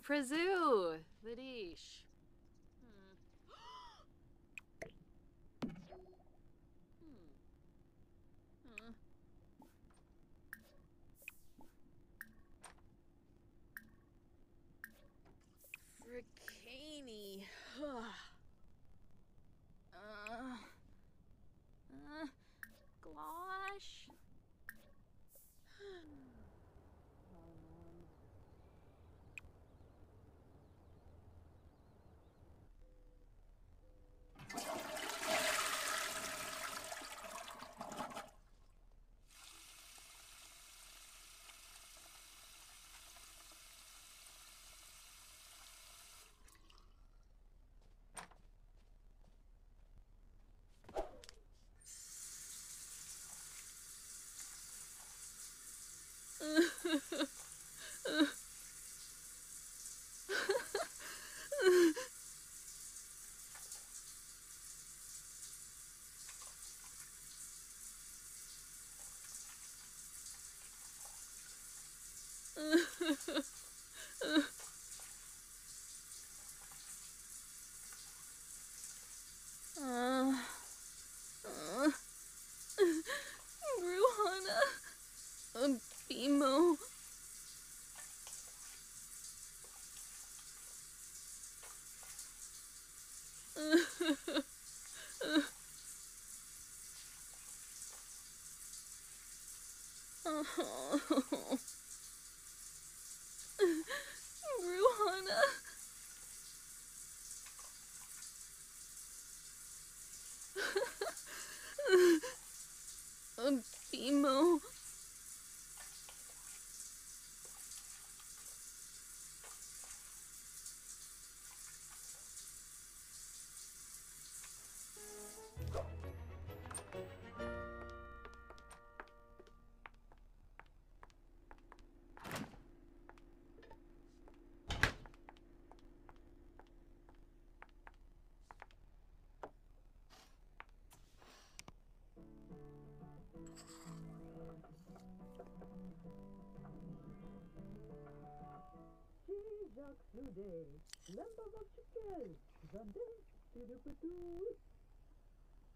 Prazu, Vidish. Hmm. Hmm. Huh. Fricani. uh, uh, Glosh. Uh, uh, Bruhana. Uh, Bimo. Jacques Soudet, Lemba Chicken, Zande, Tiruputu,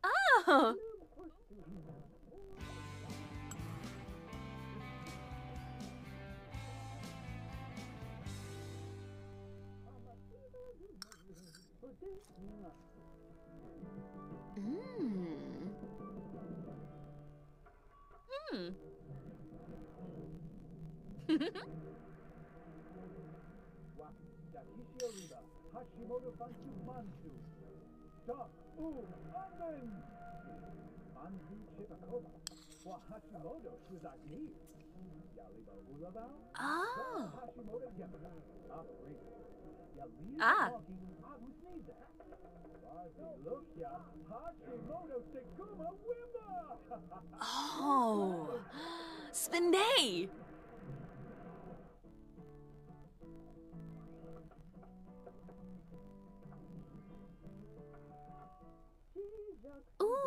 Oh, mm. Hmm. Hashimoto Fanchu Manju, Doc U Amen, Manju Chipakova, Wa Hashimoto Shuzagni, Yaliba Ulaba, Oh. Hashimoto Yamada, Yaliba Ah. Talking Agusniza,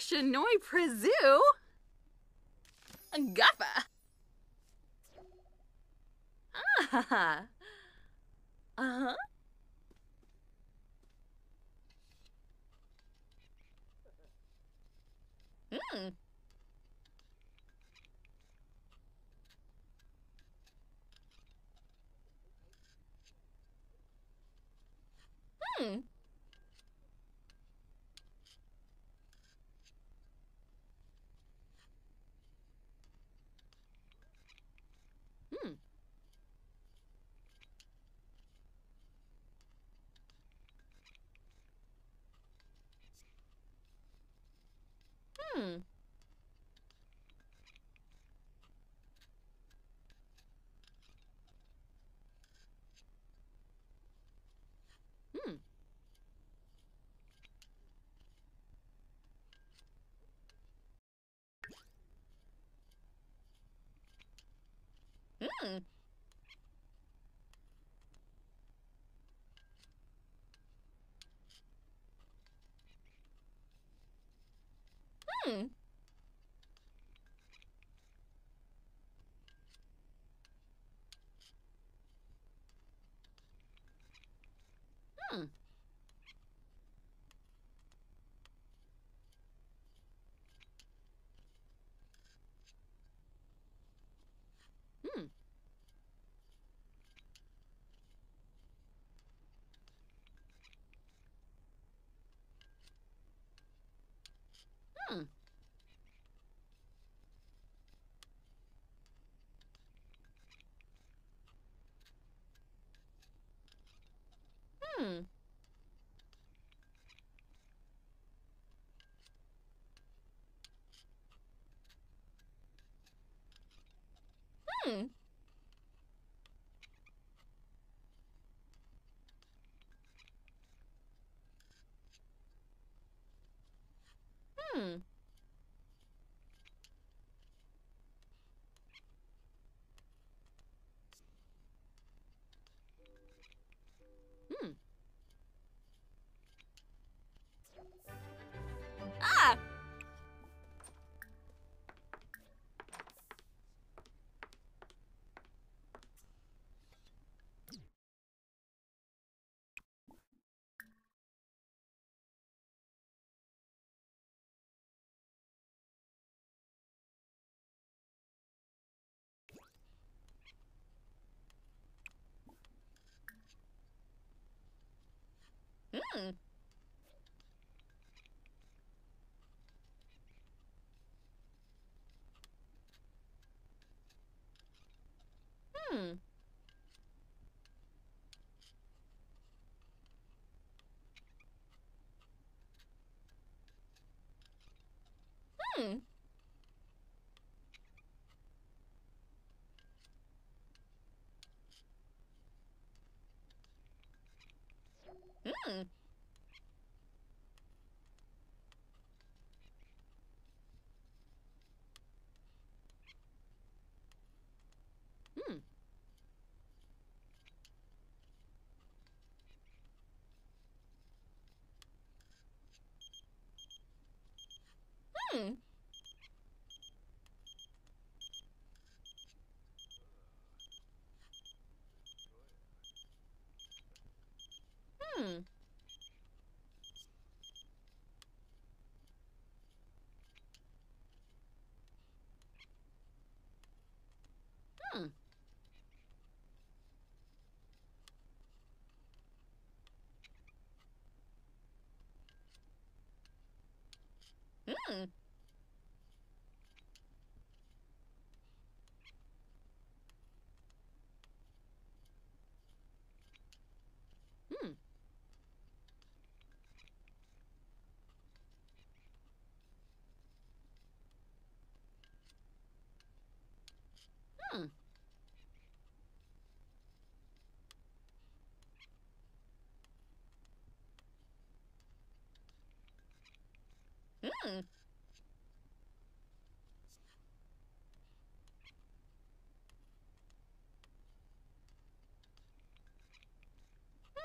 Shanoi Prezu. Guffa. Ah. Uh-huh. Hmm. Hmm. Hmm. Hmm. Hmm. Hmm. Hmm.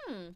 Hmm.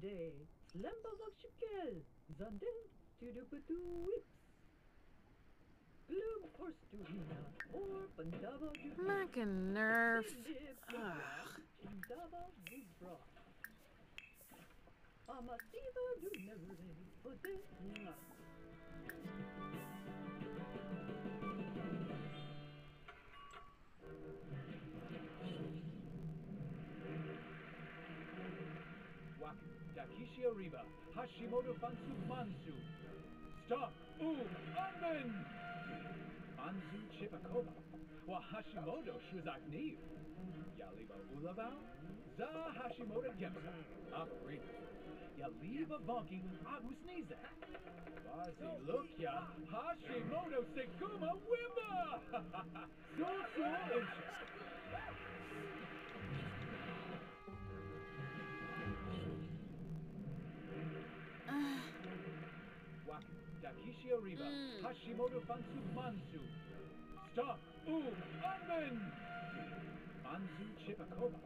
Sude, Slembavak Shikel, Zanden, Tuduputu Whips. Glub Forsturina, or Bandava Macanerf. Ugh. Chindava Vibra. Amasiva do never put Dakishio Riba, Hashimoto Fansu Mansu. Stop! Ooh, Unman! Anzu Chipakoba, Wa Hashimoto Shuzak Niu. Yaliba Ulabao, Za Hashimoto Gemsa, Afrik. Yaliba Bonki, Abu Sneeza. Wazi Lukya, Hashimoto Seguma Wimba! So Insha. Riba, Mm. Hashimoto Fansu Mansu. Stop! Ooh, Unman! Anzu Chipakoba,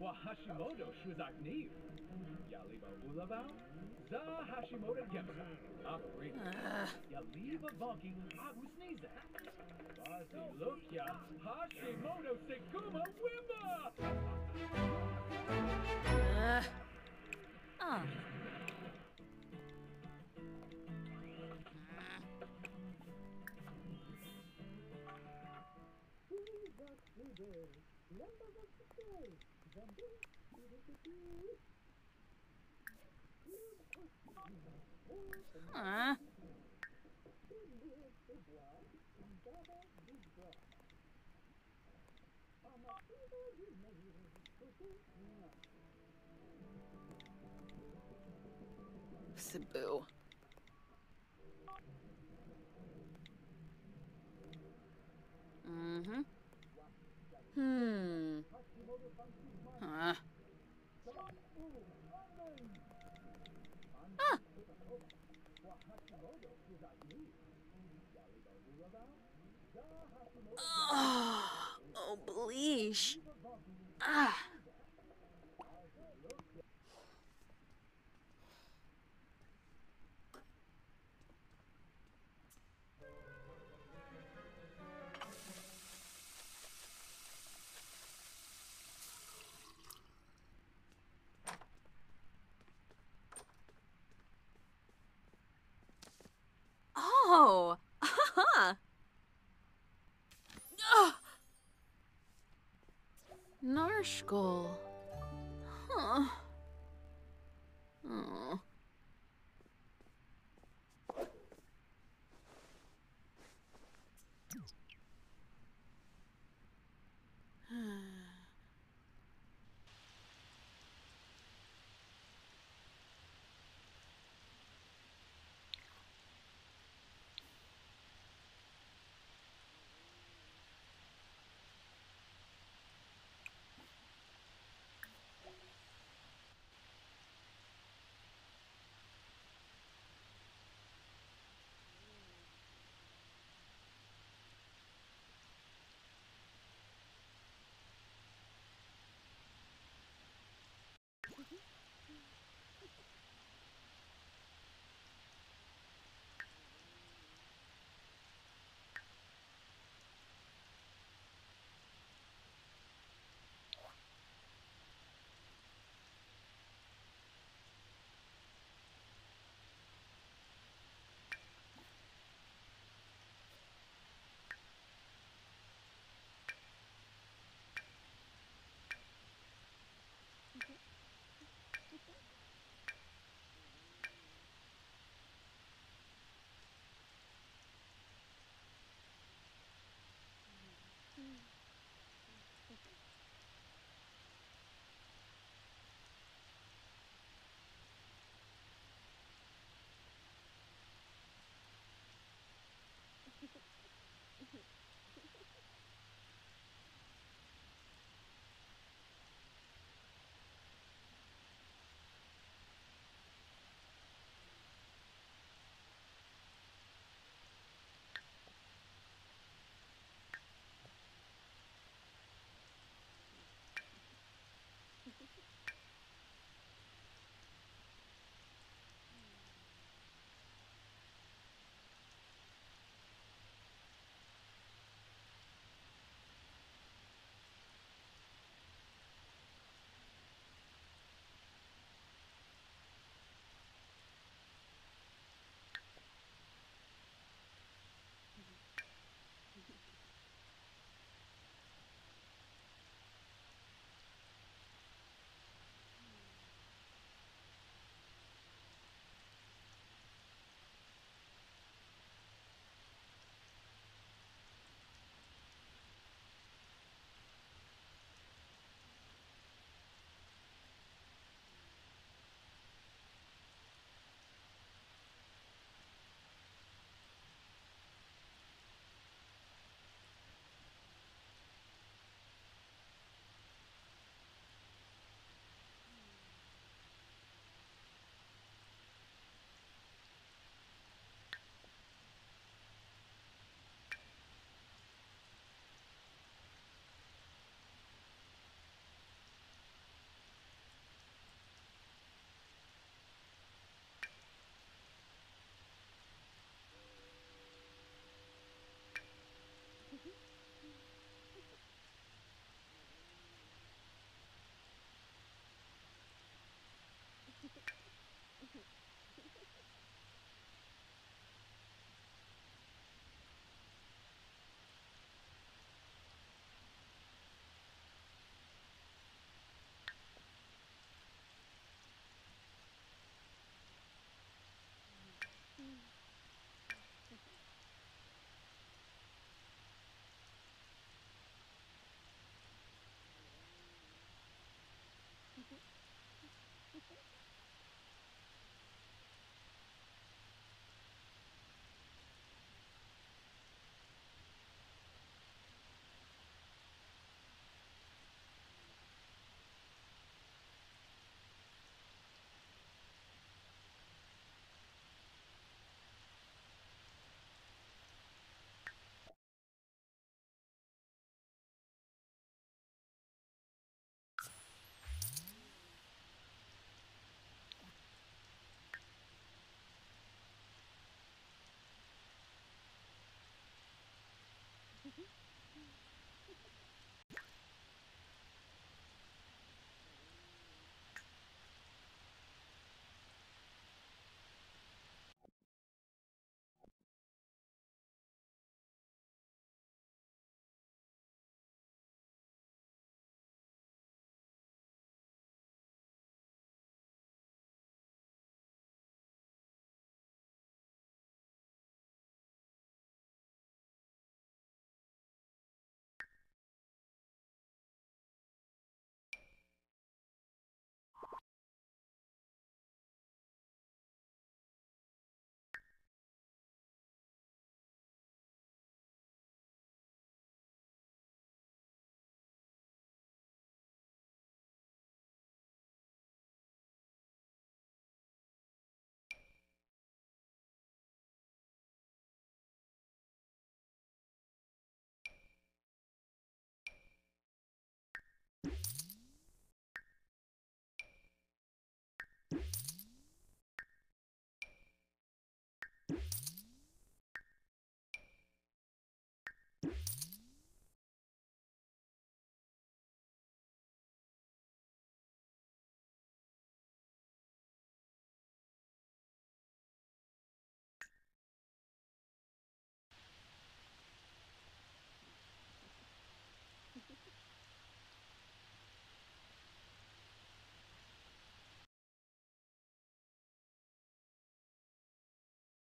Wa Hashimoto Shuzak Niu. Yaliba Ulabao, Za Hashimoto Gemsa, Afrik. Ah. Yaliba Bonki, Abu Sneeza. Wazi Lukya, Hashimoto Seguma Wimba! Ugh. Ah. Oh. Ah. Uh. Cebu. Mm-hmm. Hmm. Huh. Ah. Oh, oh. Ah. Narshkull. Huh.